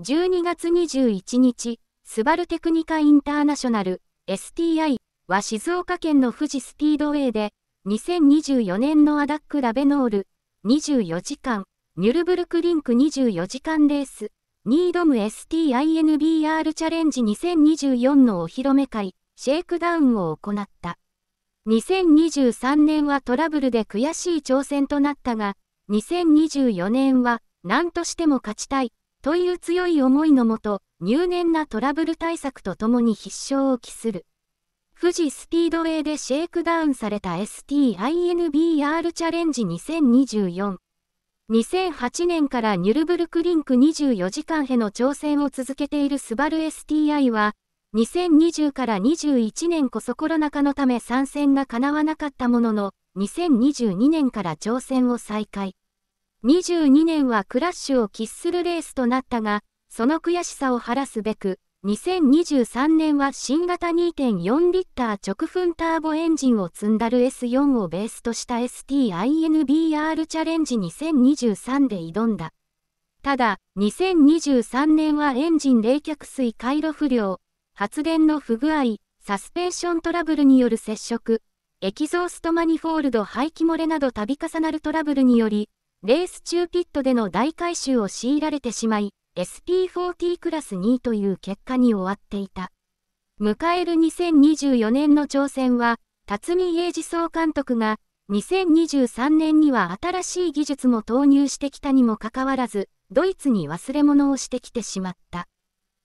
12月21日、スバルテクニカインターナショナル STI は静岡県の富士スピードウェイで、2024年のアダックラベノール24時間、ニュルブルクリンク24時間レース、ニードム STINBR チャレンジ2024のお披露目会、シェイクダウンを行った。2023年はトラブルで悔しい挑戦となったが、2024年は何としても勝ちたいという強い思いのもと、入念なトラブル対策とともに必勝を期する。富士スピードウェイでシェイクダウンされた STINBR チャレンジ2024。2008年からニュルブルクリンク24時間への挑戦を続けているスバル STI は、2020から21年こそコロナ禍のため参戦が叶わなかったものの、2022年から挑戦を再開。22年はクラッシュを喫するレースとなったが、その悔しさを晴らすべく、2023年は新型2.4リッター直噴ターボエンジンを積んだる S4 をベースとした STINBR チャレンジ2023で挑んだ。ただ、2023年はエンジン冷却水回路不良、発電の不具合、サスペンショントラブルによる接触、エキゾーストマニフォールド排気漏れなど度重なるトラブルにより、レース中ピットでの大改修を強いられてしまい、SP40 クラス2位という結果に終わっていた。迎える2024年の挑戦は、辰巳英二総監督が、2023年には新しい技術も投入してきたにもかかわらず、ドイツに忘れ物をしてきてしまった。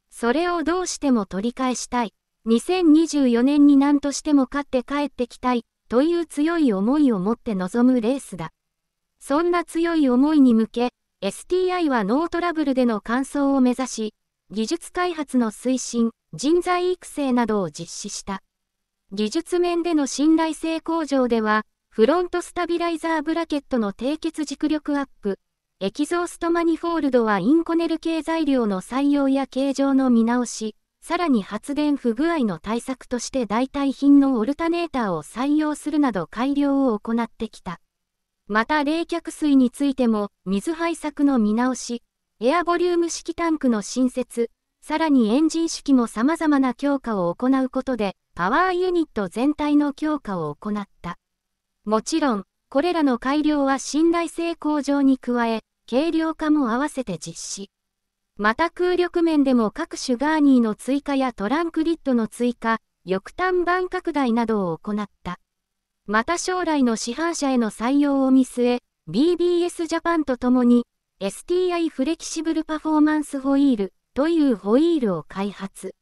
それをどうしても取り返したい。2024年に何としても勝って帰ってきたい、という強い思いを持って臨むレースだ。そんな強い思いに向け、STI はノートラブルでの完走を目指し、技術開発の推進、人材育成などを実施した。技術面での信頼性向上では、フロントスタビライザーブラケットの締結軸力アップ、エキゾーストマニフォールドはインコネル系材料の採用や形状の見直し、さらに発電不具合の対策として代替品のオルタネーターを採用するなど改良を行ってきた。また冷却水についても、水排作の見直し、エアボリューム式タンクの新設、さらにエンジン式も様々な強化を行うことで、パワーユニット全体の強化を行った。もちろん、これらの改良は信頼性向上に加え、軽量化も合わせて実施。また空力面でも各種ガーニーの追加やトランクリッドの追加、翼端板拡大などを行った。また将来の市販車への採用を見据え、BBS ジャパンと共に STI フレキシブルパフォーマンスホイールというホイールを開発。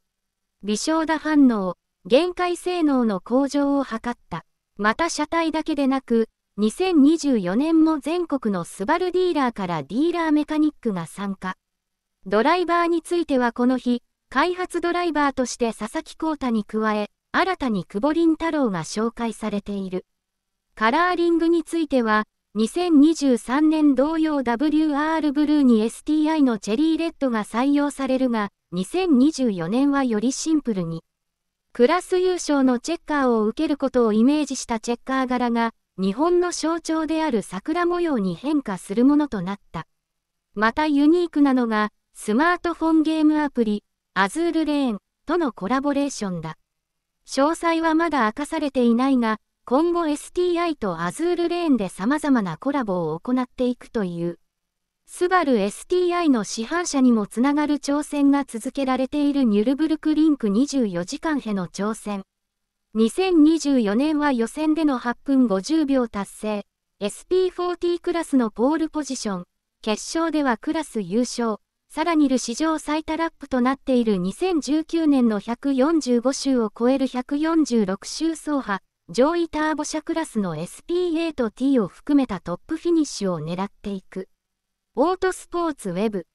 微小打反応、限界性能の向上を図った。また車体だけでなく、2024年も全国のスバルディーラーからディーラーメカニックが参加。ドライバーについてはこの日、開発ドライバーとして佐々木光太に加え、新たに久保林太郎が紹介されている。カラーリングについては、2023年同様 WR ブルーに STI のチェリーレッドが採用されるが、2024年はよりシンプルに。クラス優勝のチェッカーを受けることをイメージしたチェッカー柄が、日本の象徴である桜模様に変化するものとなった。またユニークなのが、スマートフォンゲームアプリ、アズールレーンとのコラボレーションだ。詳細はまだ明かされていないが、今後 STI とアズールレーンで様々なコラボを行っていくという。スバル STI の市販車にもつながる挑戦が続けられているニュルブルクリンク24時間への挑戦。2024年は予選での8分50秒達成。SP40 クラスのポールポジション。決勝ではクラス優勝。さらにる史上最多ラップとなっている2019年の145周を超える146周走破、上位ターボ車クラスの SP8 T を含めたトップフィニッシュを狙っていく。オートスポーツウェブ